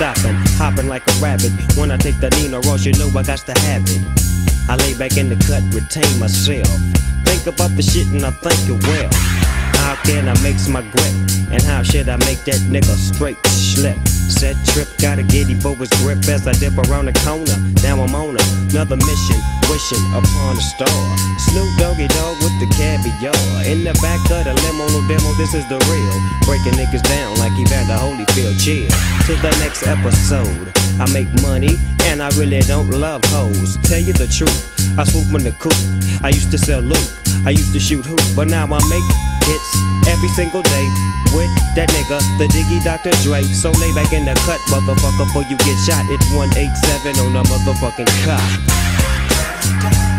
hopping like a rabbit. When I take the Nina Ross, you know I got to have it. I lay back in the cut, retain myself. Think about the shit and I think it well. How can I mix my grip? And how should I make that nigga straight slip? Set trip, get him for his grip as I dip around the corner. Now I'm on another mission, wishing upon a star. Snoop Doggy Dogg with the caviar. In the back of the limo, no demo, this is the real. Breaking niggas down like Evander Holyfield. Chill to the next episode. I make money and I really don't love hoes. Tell you the truth, I swoop in the coop. I used to sell loot, I used to shoot hoop, but now I make hits every single day with that nigga, the Diggy Dr. Dre. So lay back in the cut, motherfucker, before you get shot. It's 187 on the motherfucking cop.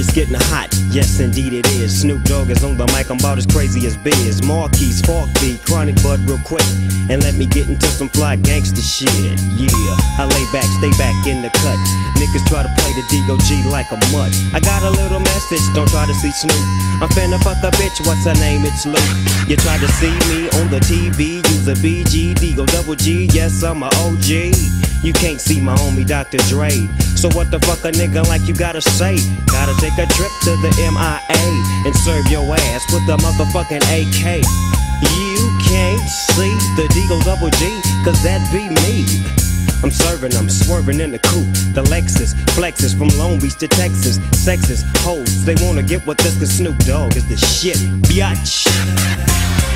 It's getting hot. Yes, indeed it is. Snoop Dogg is on the mic. I'm about as crazy as Biz. Markie, Spark beat, Chronic Bud, real quick. And let me get into some fly gangster shit. Yeah, I lay back, stay back in the cut. Niggas try to play the DOG like a mutt. I got a little message, don't try to see Snoop. I'm finna fuck a bitch, what's her name? It's Luke. You try to see me on the TV, use a BG, go double G. Yes, I'm a OG. You can't see my homie Dr. Dre. So what the fuck a nigga like you gotta say? Gotta take a trip to the MIA and serve your ass with the motherfucking AK. You can't see the Deagle Double G, cause that be me. I'm serving, I'm swerving in the coupe. The Lexus flexes from Long Beach to Texas. Sexes, hoes, they wanna get with this, cause Snoop Dogg is the shit, biatch.